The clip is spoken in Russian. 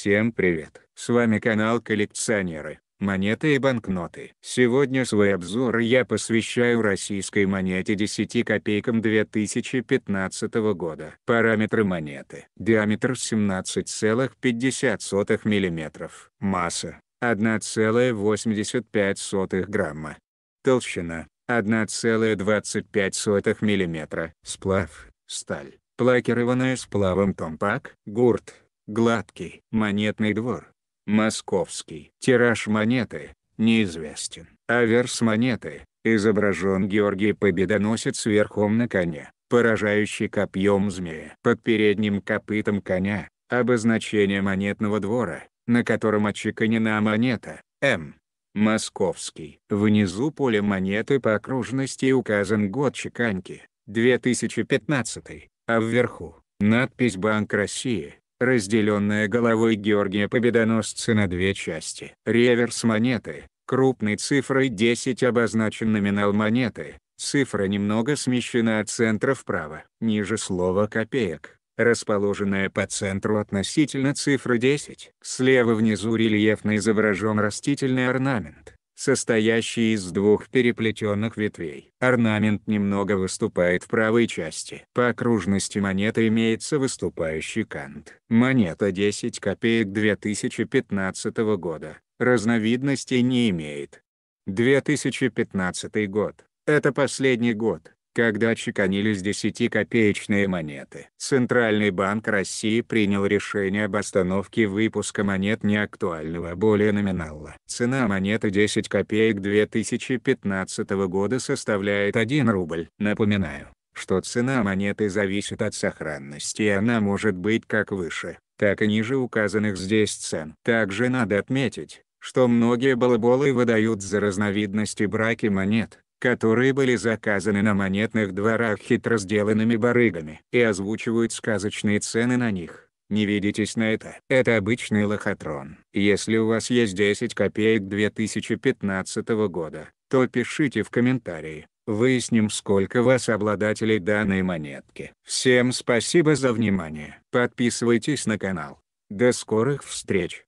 Всем привет! С вами канал коллекционеры, монеты и банкноты. Сегодня свой обзор я посвящаю российской монете 10 копейкам 2015 года. Параметры монеты. Диаметр 17,50 мм. Масса 1,85 грамма. Толщина 1,25 мм. Сплав сталь. Плакированная сплавом томпак. Гурт Гладкий. Монетный двор. Московский. Тираж монеты. Неизвестен. Аверс монеты. Изображен Георгий Победоносец верхом на коне, поражающий копьем змея. Под передним копытом коня, обозначение монетного двора, на котором отчеканена монета, М. Московский. Внизу поле монеты по окружности указан год чеканки, 2015, а вверху, надпись «Банк России», разделенная головой Георгия Победоносца на две части. Реверс монеты, крупной цифрой 10 обозначен номинал монеты, цифра немного смещена от центра вправо. Ниже слово «копеек», расположенная по центру относительно цифры 10. Слева внизу рельефно изображен растительный орнамент состоящий из двух переплетенных ветвей. Орнамент немного выступает в правой части. По окружности монеты имеется выступающий кант. Монета 10 копеек 2015 года. Разновидностей не имеет. 2015 год. Это последний год, когда чеканились 10-копеечные монеты. Центральный банк России принял решение об остановке выпуска монет неактуального более номинала. Цена монеты 10 копеек 2015 года составляет 1 рубль. Напоминаю, что цена монеты зависит от сохранности и она может быть как выше, так и ниже указанных здесь цен. Также надо отметить, что многие балаболы выдают за разновидности браки монет, которые были заказаны на монетных дворах хитро сделанными барыгами и озвучивают сказочные цены на них. Не ведитесь на это. Это обычный лохотрон. Если у вас есть 10 копеек 2015 года, то пишите в комментарии. Выясним сколько вас обладателей данной монетки. Всем спасибо за внимание. Подписывайтесь на канал. До скорых встреч.